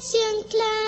Christian class.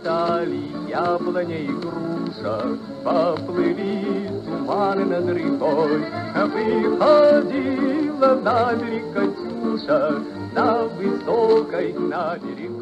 Италии яблоня и груша, Поплыли туманы над рекой. Выходила на берег Катюша, На высокой, на берег